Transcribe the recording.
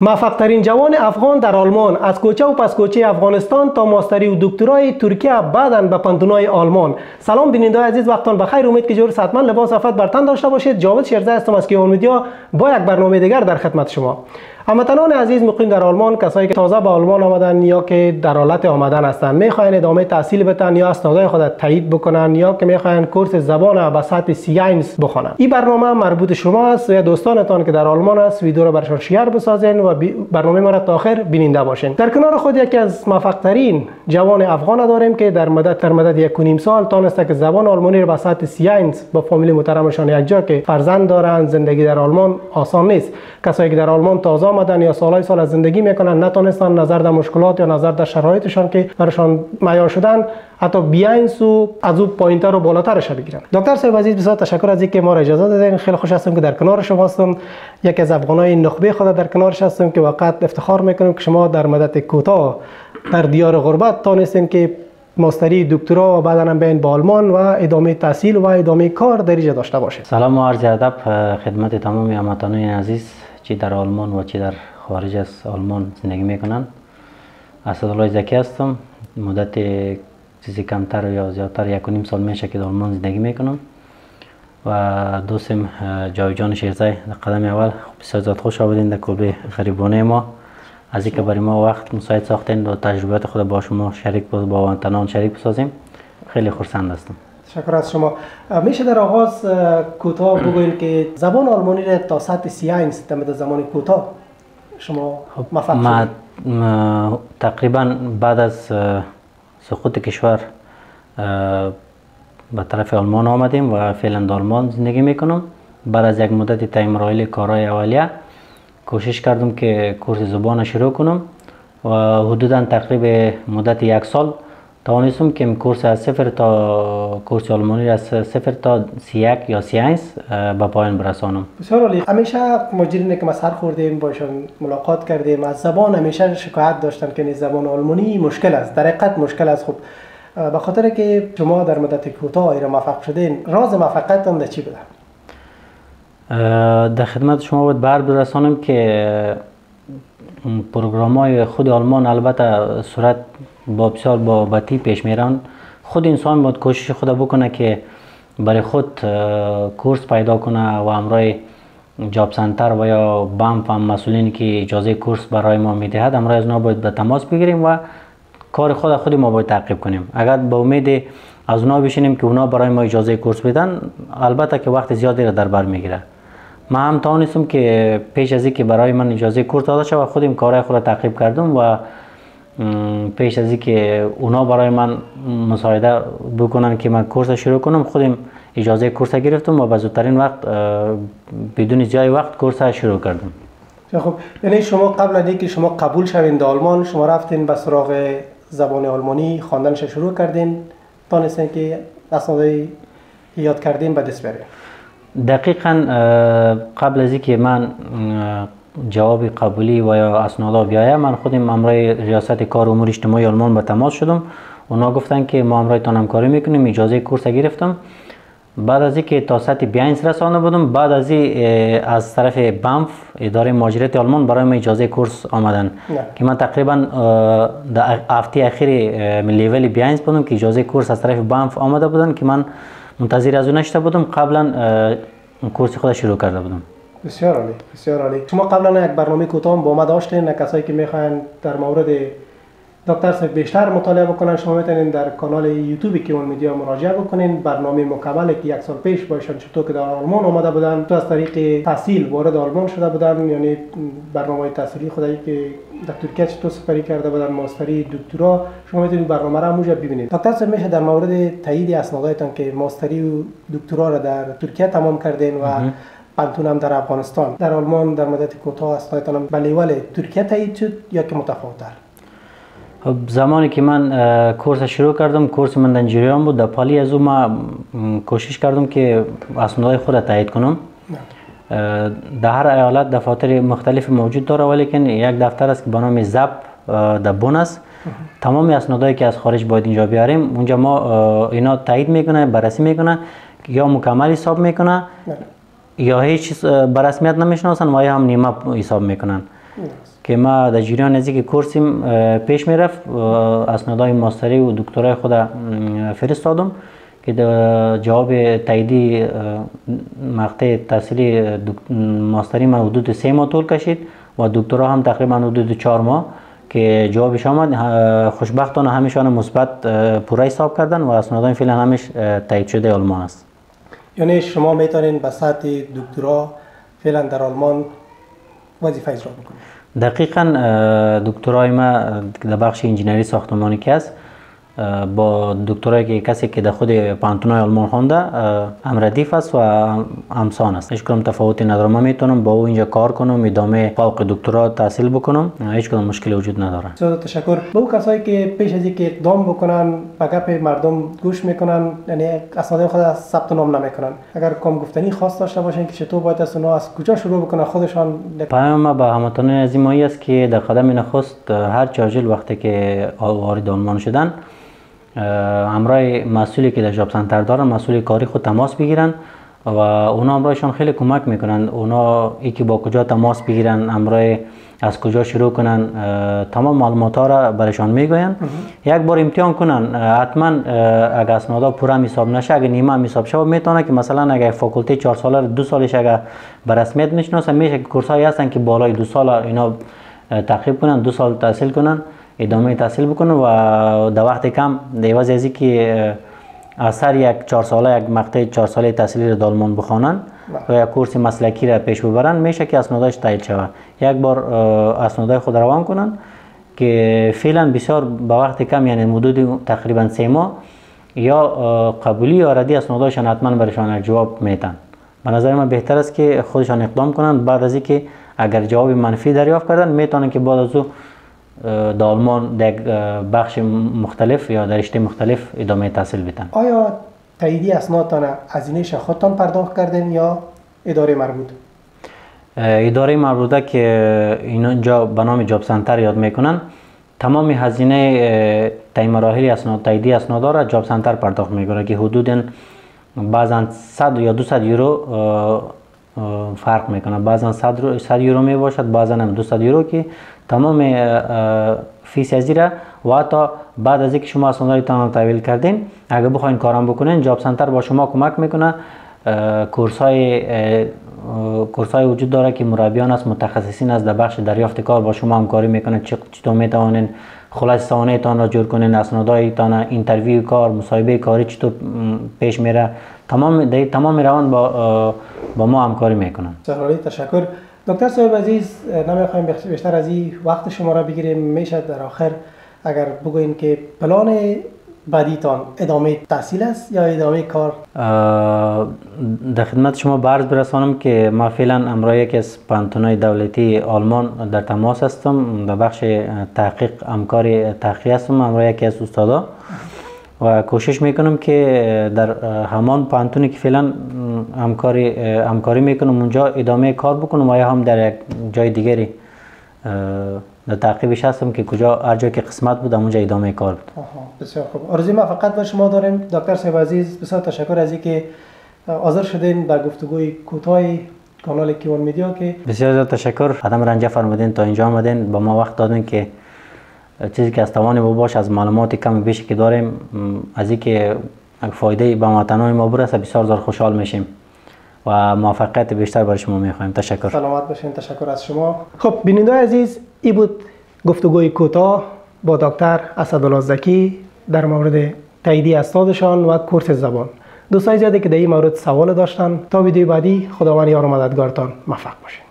موفق ترین جوان افغان در آلمان. از کوچه و پس کوچه افغانستان تا ماستری و دکترای ترکیه بعدا به پانتونای آلمان. سلام بیننده عزیز وقتان بخیر. امید که جور حتما لباس افت بر تن داشته باشید. جاوید شیرزه هستم از کیون با یک برنامه دیگر در خدمت شما. هموطنان عزیز مقیم در آلمان کسایی که تازه به آلمان آمدن یا که در حالت آمدن هستند می‌خواین ادامه تحصیل بتن یا اسنادهای خود تایید بکنن یا که می‌خواین کورس زبان به سطح سی بخونن. این برنامه مربوط شما است. یا دوستانتان که در آلمان است ویدیو رو برشان شیر بسازین و برنامه ما را تا آخر بیننده باشین. در کنار خود یکی از موفق ترین جوان افغان داریم که در مدت در مدت یک و نیم سال تانسته که زبان آلمانی را به سطح سی با فامیل محترمشان یک جا که فرزند دارند زندگی در آلمان آسان نیست. کسایی که در آلمان تازه آمدن یا سالهای سال از زندگی می‌کنن نتونستن نظر در مشکلات یا نظر در شرایطشان که برشان معیار شدن حتی بیاین سو از او پایینتر و بالاترش بگیرن. دکتر صاحب عزیز بسیار تشکر از اینکه ما را اجازه دادین. خیلی خوش هستم که در کنار شما هستم. یکی از افغانای نخبه خود در کنارش هستم که وقت افتخار می‌کنم که شما در مدت کوتاه در دیار غربت تانستین که ماستری دکترا و بعدا هم بین به آلمان و ادامه تحصیل و ادامه کار در داشته باشه سلام و عرض ادب خدمت تمام هموطنان عزیز. چی در آلمان و چی در خارج از آلمان زندگی می‌کنن. اسدالله زکی هستم. مدت چیزی کمتر یا زیادتر یک و نیم سال میشه که در آلمان زندگی می‌کنم. و دوستم جان شیرزای در قدم اول. بسیار خوش آمدین در کلبه غریبانه ما. از اینکه برای ما وقت مساعد ساختین و تجربیات خود با شما شریک با وطنان شریک بسازیم. خیلی خرسند هستم. تشکر از شما. میشه در آغاز کوتاه بگوین که زبان آلمانی را تا سطح سی در زمان کوتاه شما خب، ما تقریبا بعد از سقوط کشور به طرف آلمان آمدیم و فعلا در آلمان زندگی می‌کنم. بعد از یک مدت time رایل کارهای اولیه کوشش کردم که کورس زبان شروع کنم و حدودا تقریبا مدت یک سال توانستم که کورس از صفر تا کورس آلمانی از صفر تا C یک یا C eins به پایان برسانم. بسیار عالی. همیشه مجرینه که ما سر خوردیم باشون ملاقات کردیم. از زبان همیشه شکایت داشتن که زبان آلمانی مشکل است. در حقیقت مشکل است. خب به خاطر که شما در مدت کوتاه ایران موفق شدین راز موفقیتتان در چی بوده؟ در خدمت شما باید بر برسانم که پروگرام های خود آلمان البته صورت با بسیار با بطی پیش میرن. خود انسان باید کوشش خود بکنه که برای خود کورس پیدا کنه و امرای جاب سنتر و یا بامف هم مسئولینی که اجازه کورس برای ما می‌دهد امرای از اونا باید به تماس بگیریم و کار خود خودی ما باید تعقیب کنیم. اگر به امید از اونا بشینیم که اونا برای ما اجازه کورس بدن البته که وقت زیادی را در بر می‌گیره. ما هم توانستم که پیش از که برای من اجازه کورس داده شد و خودم کارهای خود را تعقیب کردم و پیش از که اونا برای من مساعده بکنن که من کورس شروع کنم خودم اجازه کورس گرفتم و به زودترین وقت بدون جای وقت کورس شروع کردم. خب یعنی شما قبل از اینکه شما قبول شوین در آلمان شما رفتین به سراغ زبان آلمانی خواندنش شروع کردین تانستین که اسنادی یاد کردین به دست برین. دقیقا قبل از اینکه من جواب قبولی و یا اسنادا بیایه من خودم امرای ریاست کار امور اجتماعی آلمان به تماس شدم. اونا گفتن که ما امرایتان همکاری می‌کنیم اجازه کورس گرفتم. بعد از اینکه تا سطح بیاینس رسانه بودم بعد از این از طرف بامف اداره مهاجرت آلمان برای من اجازه کورس آمدن. که من تقریبا در هفته اخیر لیول بیاینس بودم که اجازه کورس از طرف بامف آمده بودن که من منتظر از اون نشته بودم. قبلا کورس خود شروع کرده بودم. بسیار عالی بسیار عالی. شما قبلا یک برنامه کوتاه با ما داشتین کسایی که می‌خواین در مورد دکتر صاحب بیشتر مطالعه بکنن شما می‌تونین در کانال یوتیوبی که اون میدیا مراجعه بکنین. برنامه مکملی که یک سال پیش باشن چطور که در آلمان آمده بودن تو از طریق تحصیل وارد آلمان شده بودن. یعنی برنامه تحصیلی خدایی که در ترکیه چطور سفری کرده بودن ماستری دکترا شما می‌تونید برنامه را موجب ببینید دکتر صاحب میشه در مورد تایید اسناداتتان که ماستری و دکترا را در ترکیه تمام کردین و پنتون هم در افغانستان. در آلمان در مدت کوتاه اسنادتان به لیول ترکیه تایید شد یا که متفاوت‌تر؟ خب زمانی که من کورس شروع کردم کورس من در جریان بود. در پالی از او ما کوشش کردم که اسنادهای خود تایید کنم. در هر ایالت دفاتر مختلف موجود داره ولی یک دفتر است که به نام زب در بون است. تمام اسنادهایی که از خارج باید اینجا بیاریم اونجا ما اینا تایید می‌کنه بررسی می‌کنه یا مکمل حساب می‌کنه. یا هیچ به رسمیت نمی‌شناسن و یا هم نیمه حساب می‌کنن. که ما در جریان نزدیک کورسیم پیش می‌رفت اسنادای ماستری و دکترای خود فرستادم که در جواب تاییدی مقطع تحصیلی ماستری من حدود سه ماه طول کشید و دکترا هم تقریبا حدود چهار ماه که جوابش آمد. خوشبختانه همیشان مثبت پوره حساب کردن و اسنادان فعلا همش تایید شده آلمان است. یعنی شما می‌تونین به سطح دکترا فعلا در آلمان وظیفه اجرا بکنید دقیقا دکترای ما در بخش انجینری ساختمانی که است با دکترایی که کسی که در خود پانتونای آلمان خونده هم ردیف است و همسان است. هیچ کدام تفاوتی نداره من می‌تونم با او اینجا کار کنم ادامه فوق دکترا تحصیل بکنم. هیچ کدام مشکلی وجود نداره. بسیار تشکر. به او کسایی که پیش از اینکه اقدام بکنن به گپ مردم گوش می‌کنن یعنی اسناد خود ثبت نام نمی‌کنن. اگر کم گفتنی خاص داشته باشن که چطور باید از از کجا شروع بکنن خودشان پیام ما به هموطنان عزیز است که در قدم نخست هر چاجل وقتی که وارد آلمان شدن همراه مسئولی که در جاب سنتر دارن مسئول کاری خود تماس بگیرن و اونا همراهشان خیلی کمک می‌کنن. اونا یکی با کجا تماس بگیرن همراه از کجا شروع کنن تمام معلومات ها را برشان می‌گوین. یک بار امتحان کنن. حتما اگر اسنادا پورا حساب نشه اگر نیمه حساب شود می‌تونه که مثلا اگر فاکولته چهار ساله دو سالش اگر به رسمیت می‌شناسن میشه که کورس هایی هستن که بالای دو سال اینا تعقیب کنن دو سال تحصیل کنن. ادامه تحصیل بکنه و در وقت کم در عوض از که اثر یک چهار ساله یک مقطع چهار ساله تحصیلی را دالمان بخوانن و یک کورس مسلکی را پیش ببرن میشه که اسنادش تایید شود. یک بار اسنادای خود روان کنن که فعلا بسیار به وقت کم یعنی مدود تقریبا سه ماه یا قبولی یا ردی اسنادایشان حتما برشان جواب میتن به نظر من بهتر است که خودشان اقدام کنند بعد از اینکه اگر جواب منفی دریافت کردن می‌تونن که بعد از او در آلمان در بخش مختلف یا در رشته مختلف ادامه تحصیل بدن. آیا تاییدی اسنادتان هزینهش خودتان پرداخت کردین یا اداره مربوط اداره مربوطه که اینجا به نام job center یاد می‌کنن تمام هزینه های مراحل اسناد تاییدی اسناد را job center پرداخت می‌کنه که حدود بعضا 100 یا 200 یورو فرق می‌کنه. بعضا 100 یورو می باشد بعضا هم 200 یورو که تمام فیس ازی را و حتی بعد از اینکه شما اسنادتان تحویل کردین اگر بخواین کارم بکنین job center با شما کمک می‌کنه. کورس های کورس های وجود داره که مربیان است متخصصین از در بخش دریافت کار با شما همکاری می‌کنه. چطور می‌توانین خلص سوانح تان را جور کنین اسنادای تان interview کار مصاحبه کاری چطور پیش میره. تمام تمام روان با با ما همکاری می‌کنن. تشکر. دکتر صاحب عزیز نمی‌خوایم بیشتر از این وقت شما را بگیریم. میشه در آخر اگر بگوین که پلان بعدیتان ادامه تحصیل است یا ادامه کار؟ در خدمت شما برز برسانم که ما فعلا امرای یکی از پانتونای دولتی آلمان در تماس هستم. در بخش تحقیق همکاری تحقیق هستم. امرای یکی از استادا. و کوشش می‌کنم که در همان پانتونی که فعلا همکاری همکاری می‌کنم اونجا ادامه کار بکنم. و یا هم در یک جای دیگری در تعقیبش هستم که کجا هر جای که قسمت بود اونجا ادامه کار بود. بسیار خوب. آرزوی ما فقط به شما داریم. دکتر صاحب عزیز بسیار تشکر از اینکه حاضر شدین در گفتگوی کوتاه کانال کیوان میدیا که بسیار تشکر. قدم رنجه فرمودین تا اینجا آمدین. با ما وقت دادین که چیزی که از توان ما باش از معلومات کم بیشی که داریم از اینکه فایده به وطنان ما برسه بسیار زار خوشحال میشیم و موفقیت بیشتر برای شما می‌خوایم تشکر. سلامت باشین. تشکر از شما. خب بیننده عزیز ای بود گفتگوی کوتاه با دکتر اسدالله زکی در مورد تاییدی اسنادشان و کورس زبان. دوستان زیادی که در این مورد سوال داشتن تا ویدیو بعدی خداوند یار و مددگارتان موفق باشین.